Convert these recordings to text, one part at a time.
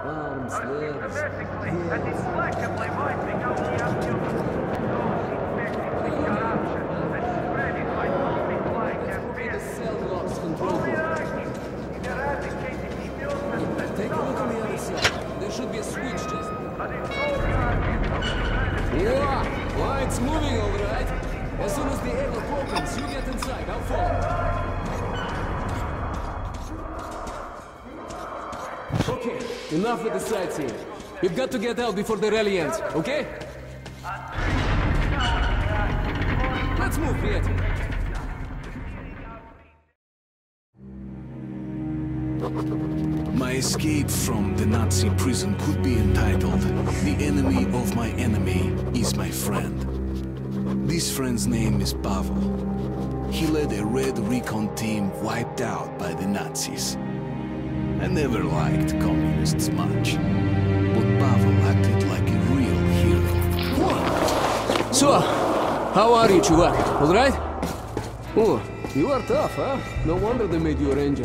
Arms, legs. Domestically and inexplicably wiping out the abuse, those infected with corruption and spread it by multiplying their The fear. cell blocks control Only them. Iraqis eradicated immune systems Take a look on the other side. There should be a switch just... and its sole target of humanity. Yeah! Lights moving, alright. As soon as the airlock opens, you get inside. I'll follow. Okay, enough with the sightseeing. here. We've got to get out before the rally ends, okay? Let's move, My escape from the Nazi prison could be entitled The Enemy of My Enemy is My Friend. This friend's name is Pavel. He led a Red Recon team wiped out by the Nazis. I never liked communists much. But Pavel acted like a real hero. So, how are you, Chuvak? All right? Oh, you are tough, huh? No wonder they made you a ranger.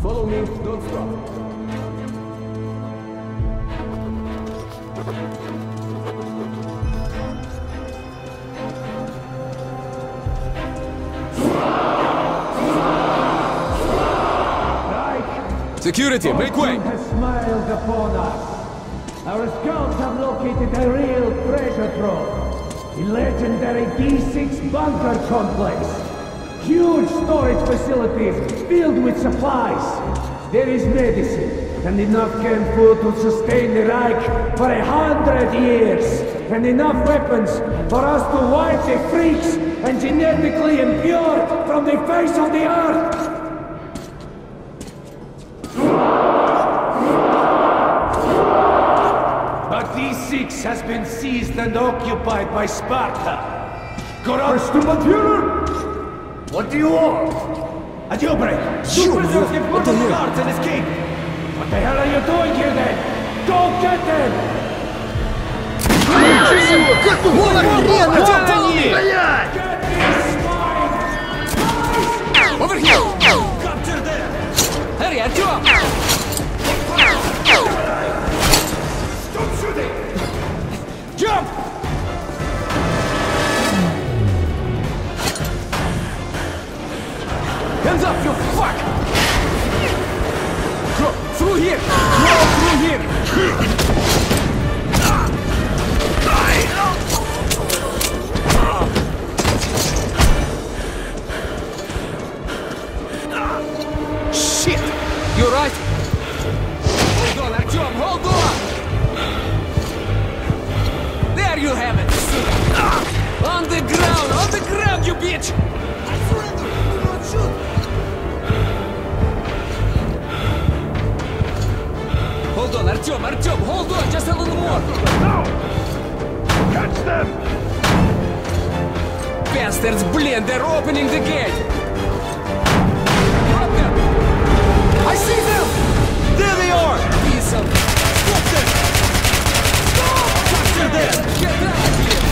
Follow me, Don't Security, make way! has smiled upon us. Our scouts have located a real treasure trove. The legendary D6 bunker complex. Huge storage facilities filled with supplies. There is medicine and enough canned food to sustain the Reich for a hundred years. And enough weapons for us to wipe the freaks and genetically impure from the face of the earth. D6 has been seized and occupied by Sparta. Corruptible Führer! What do you want? A jailbreak! You preserve the what the hell? guards and escape! What the hell are you doing here then? Go get them! Get these swine! Over here! Capture them! Hurry, Артём! Hands up, you fuck! Throw, through here! Throw through here! Shit! You right? Hold on, Artyom, hold on! There you have it! On the ground, on the ground, you bitch! on, Artyom, Artyom, hold on, just a little more. No! Catch them! Bastards, blin, they're opening the gate! Drop them! I see them! There they are! Piece. Stop them! Stop! Capture them! Get out of here!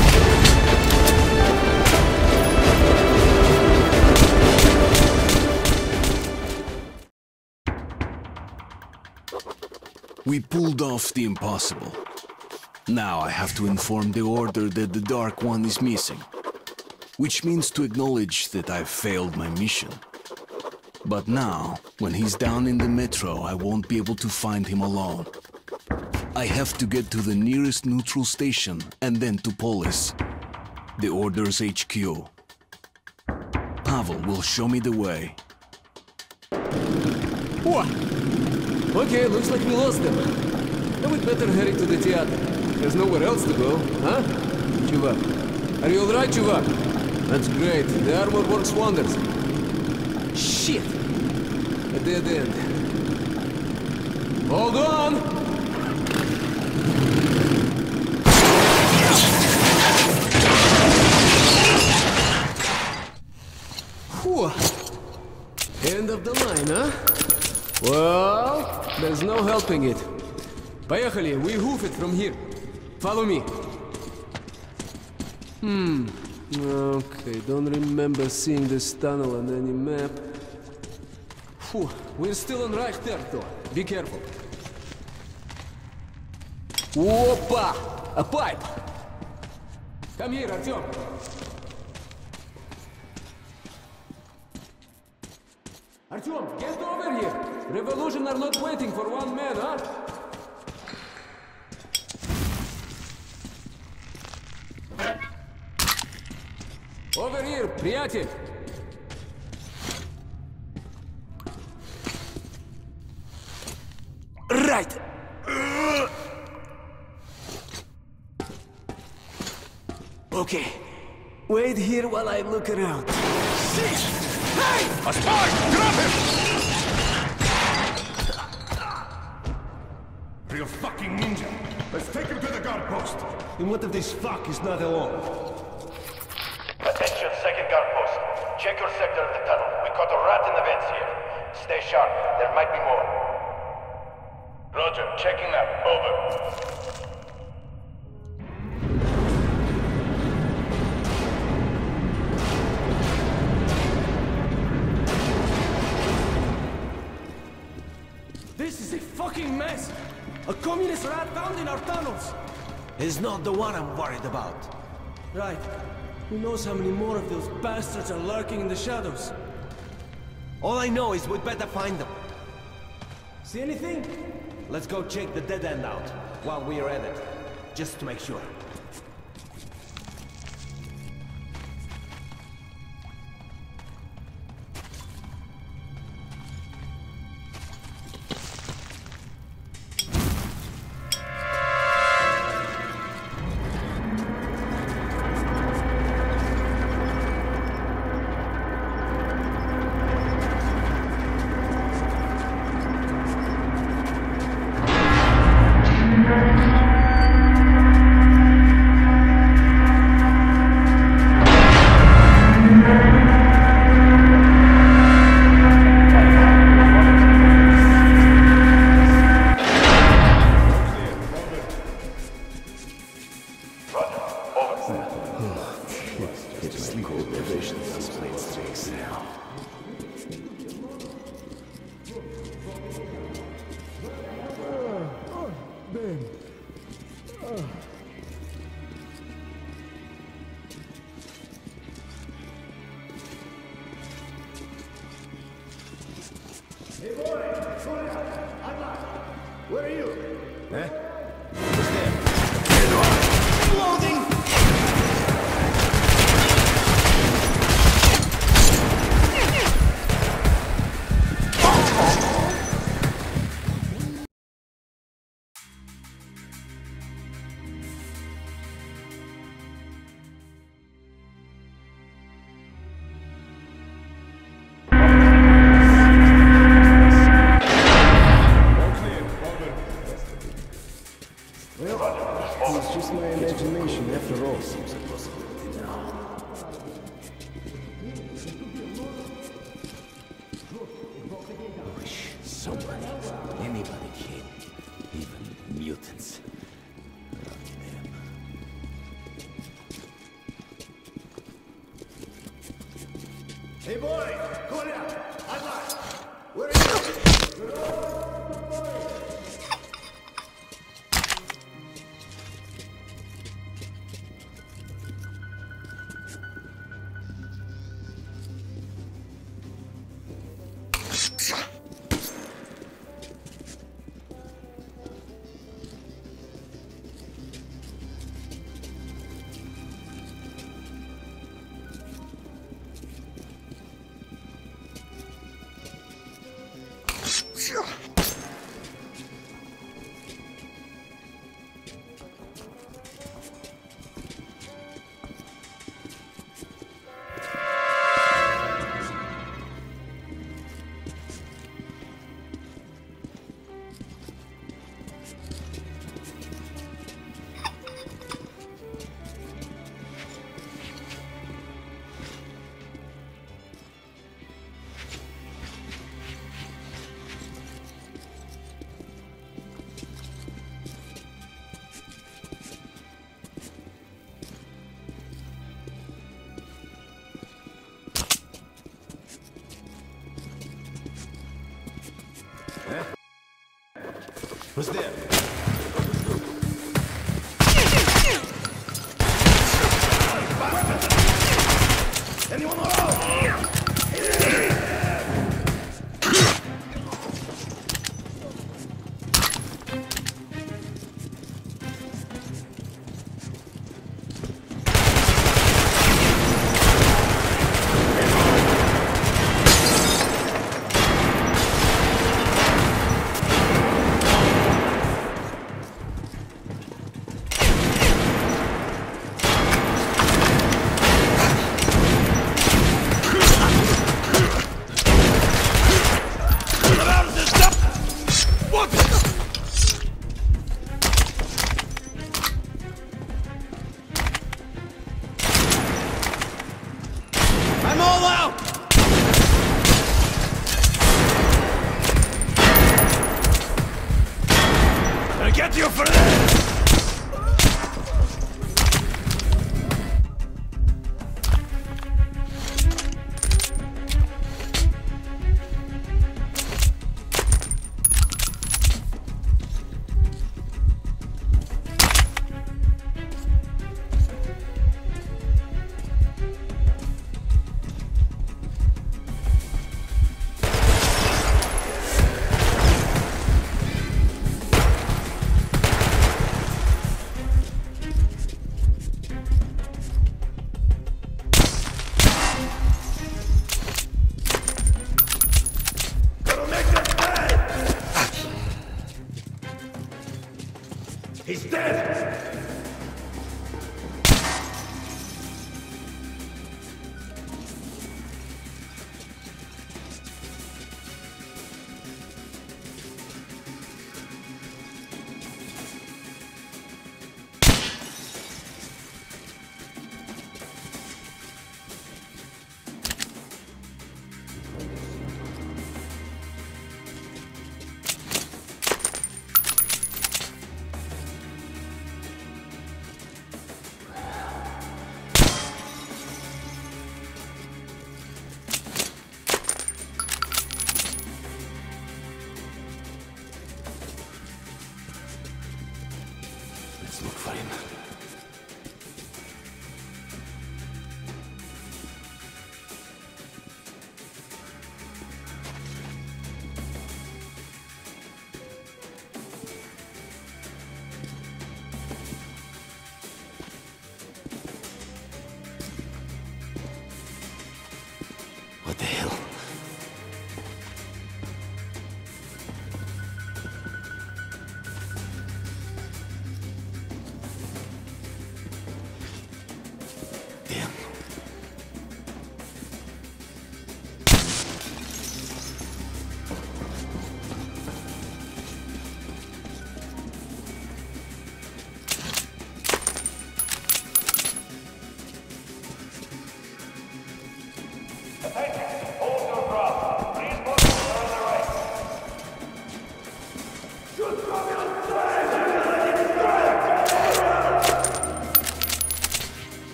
We pulled off the impossible. Now I have to inform the Order that the Dark One is missing. Which means to acknowledge that I've failed my mission. But now, when he's down in the metro, I won't be able to find him alone. I have to get to the nearest neutral station and then to Polis, the Order's HQ. Pavel will show me the way. What? Okay, looks like we lost them. Then we'd better hurry to the theater. There's nowhere else to go, huh? Chuvak. Are you alright, Chuvak? That's great. The armor works wonders. Shit! A dead end. Hold on! End of the line, huh? Well, there's no helping it. Поехали, we hoof it from here. Follow me. Hmm. Okay, don't remember seeing this tunnel on any map. Phew, we're still on Reich territory. Be careful. Опа! A pipe! Come here, Artyom. Artyom, get over here! Revolution are not waiting for one man, huh? Over here, приятель! Right! Okay. Wait here while I look around. A spy! Drop him! Real fucking ninja. Let's take him to the guard post. And what if this fuck is not alone? It's not the one I'm worried about. Right. Who knows how many more of those bastards are lurking in the shadows? All I know is we'd better find them. See anything? Let's go check the dead end out while we're at it. Just to make sure.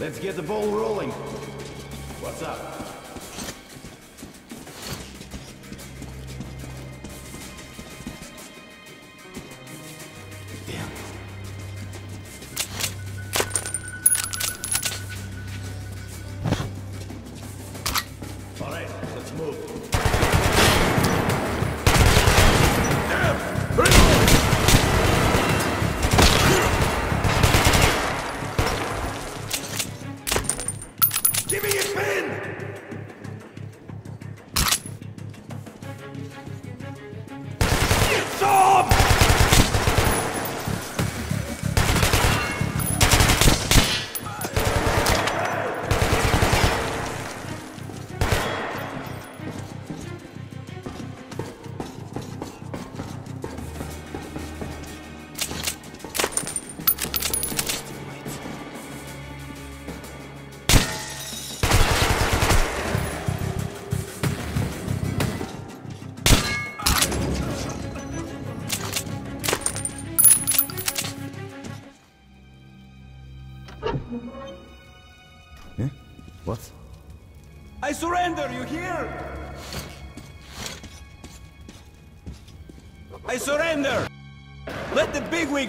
Let's get the ball rolling. What's up?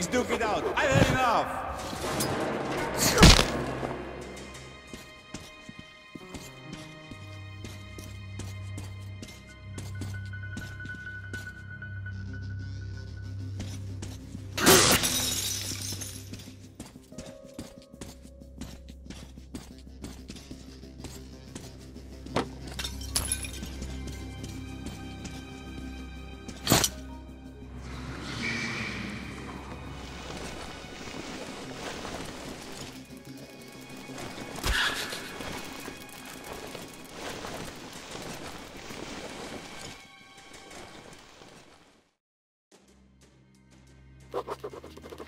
Bigwigs duke it out.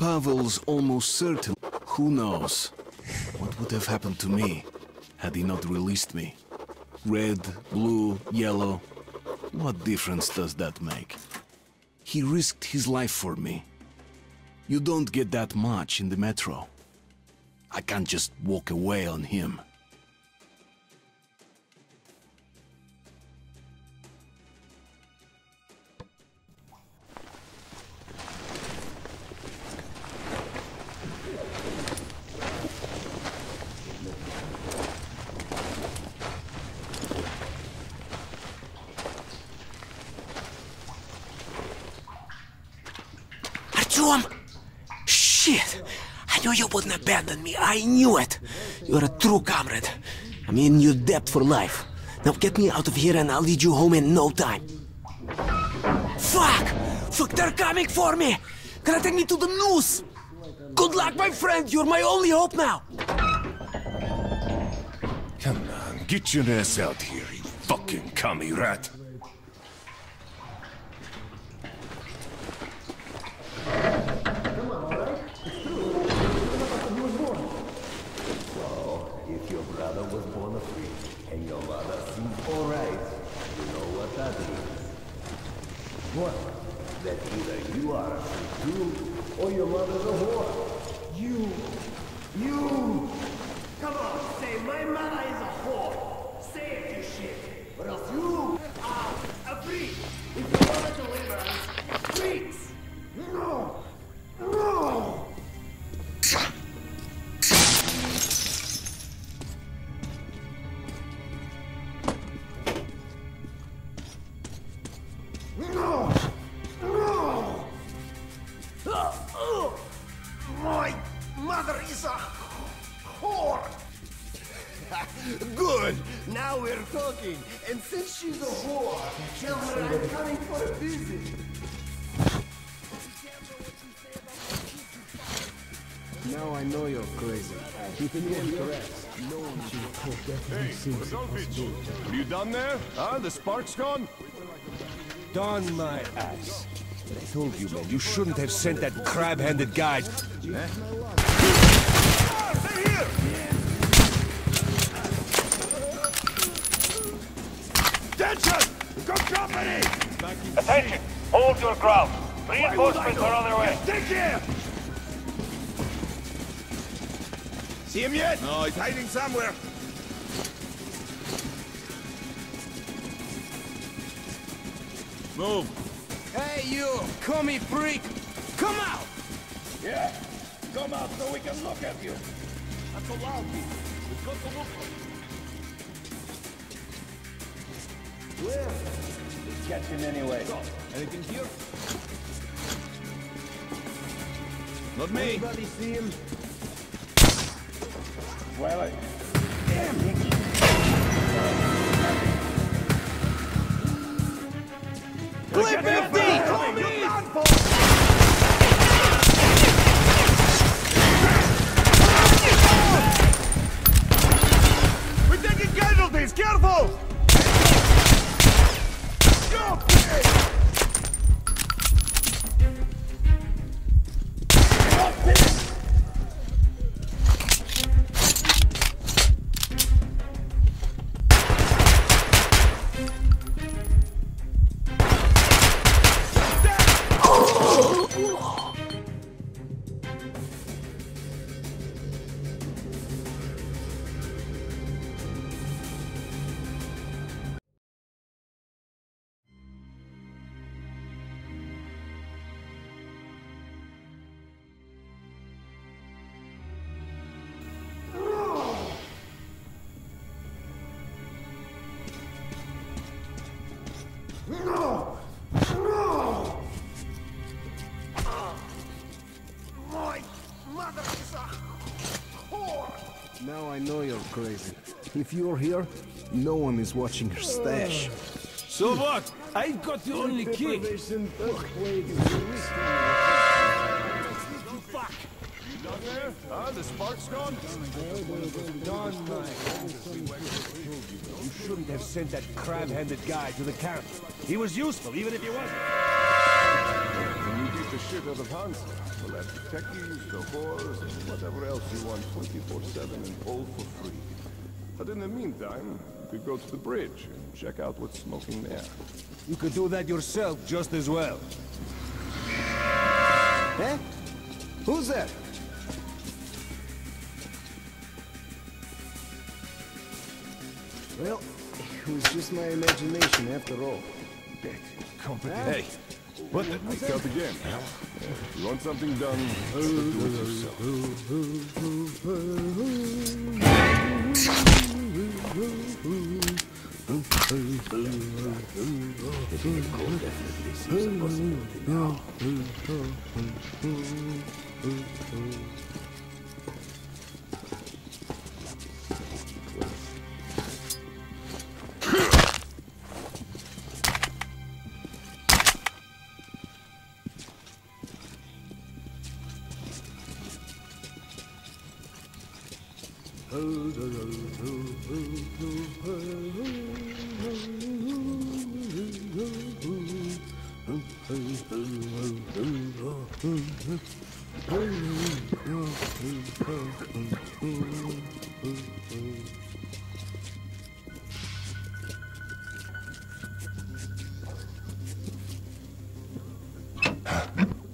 Pavel's almost certain. Who knows? What would have happened to me had he not released me? Red, blue, yellow. What difference does that make? He risked his life for me. You don't get that much in the metro. I can't just walk away on him. Knew you wouldn't abandon me. I knew it. You're a true comrade. I'm in your debt for life. Now get me out of here and I'll lead you home in no time. Fuck! Fuck, they're coming for me! Gonna take me to the noose! Good luck, my friend! You're my only hope now! Come on, get your ass out here, you fucking commie rat. If your brother was born a freak and your mother seems alright, you know what that means. What? That either you are a too, or your mother's a whore. You! You! Come on, say my mother is a whore! Say it, you shit! Or else you should Hey, Are you done there? Huh? The spark's gone? Darn my ass. I told you, man, you shouldn't have sent that crab-handed guy. Attention! We've company! Attention! Hold your ground. Reinforcements are on their way. Take care! See him yet? No, he's hiding somewhere. Move. Hey, you! Commie freak! Come out! Yeah. Come out so we can look at you. That's a allowed me. We've got to look. Well, let's catch him anyway. Anything here? Not me. Anybody see him? Well, I... Clip 50! Crazy. If you're here, no one is watching your stash. So what? I've got the only key. Ah, the spark's gone? Gone, You shouldn't have sent that crab-handed guy to the camp. He was useful, even if he wasn't. Shit out of Hans, we'll have the techies, the whores, and whatever else you want 24-7 and all for free. But in the meantime, you could go to the bridge and check out what's smoking there. You could do that yourself just as well. Eh? Who's that? Well, it was just my imagination after all. Hey, what the? I count again. You want something done, do it yourself.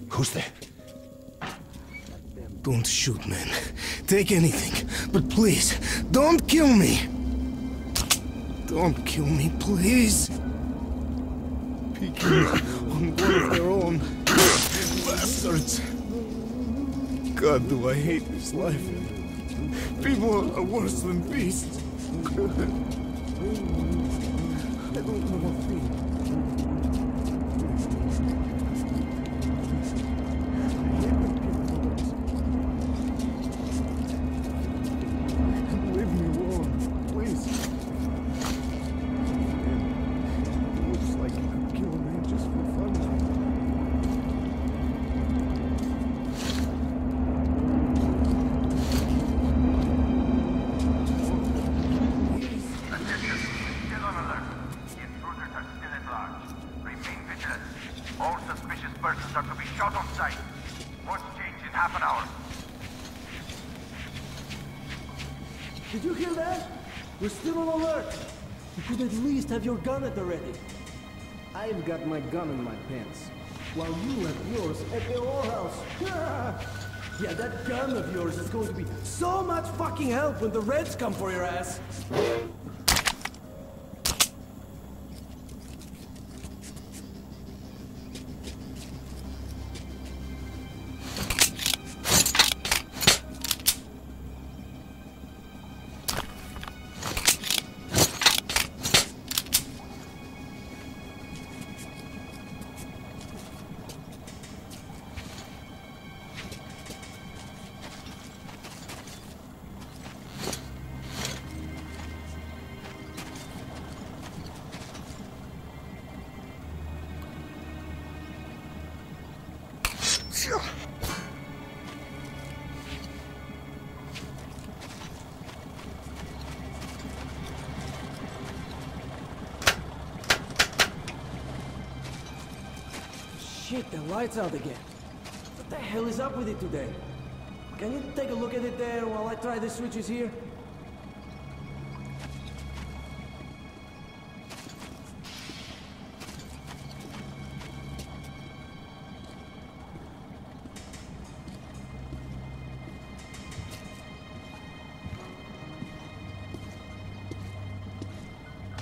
Who's there? Don't shoot, man. Take anything. But please, don't kill me. Don't kill me, please. Peeking on one of their own. Bastards. God, do I hate this life. People are worse than beasts. I don't know what fear. Have your gun at the ready. I've got my gun in my pants, while you have yours at the whorehouse. Yeah, that gun of yours is going to be so much fucking help when the Reds come for your ass. Shit, the light's out again. What the hell is up with it today? Can you take a look at it there while I try the switches here?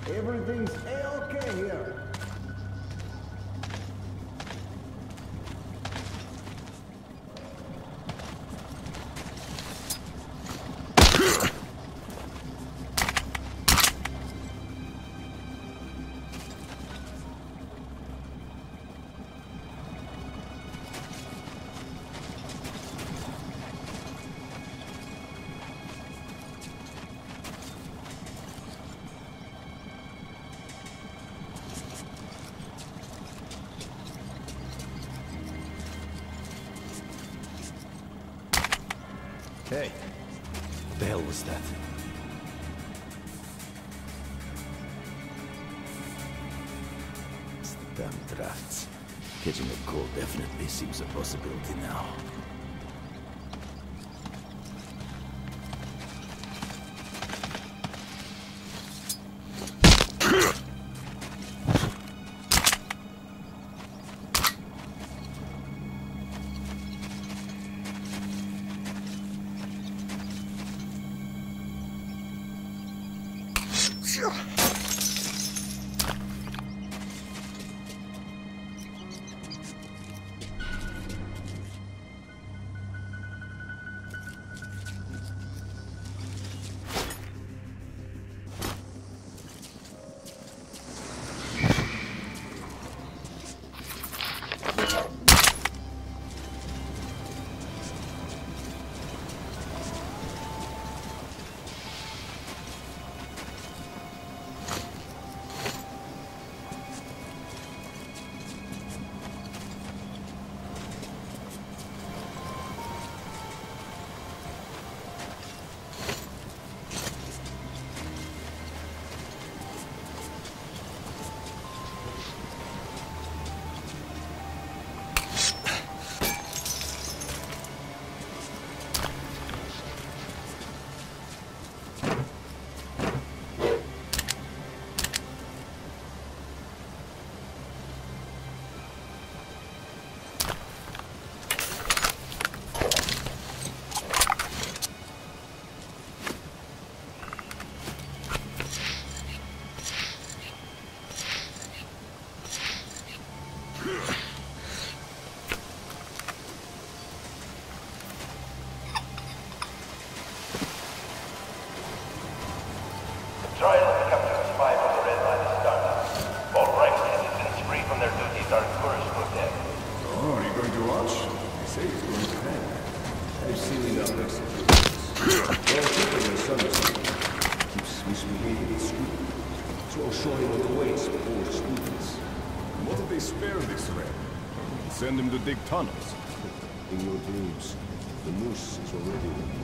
Everything's damn drafts. Catching a cold definitely seems a possibility now. Tunnels. In your dreams, the noose is already ready.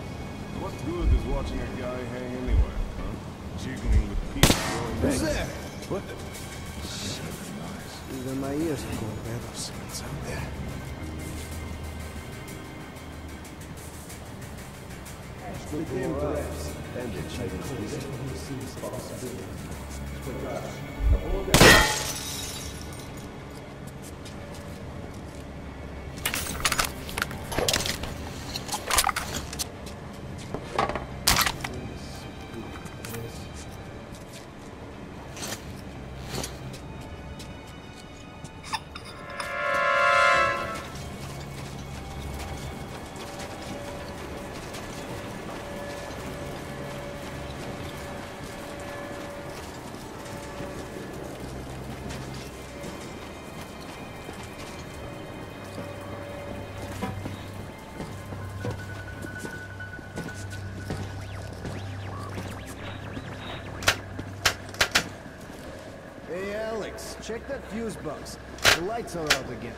What good is watching a guy hang anywhere, huh? Jiggling with people growing Who's there? What the? Even my ears are going red. I've seen it out there. Within breaths, and the Chinese Hey, Alex, check that fuse box. The lights are out again.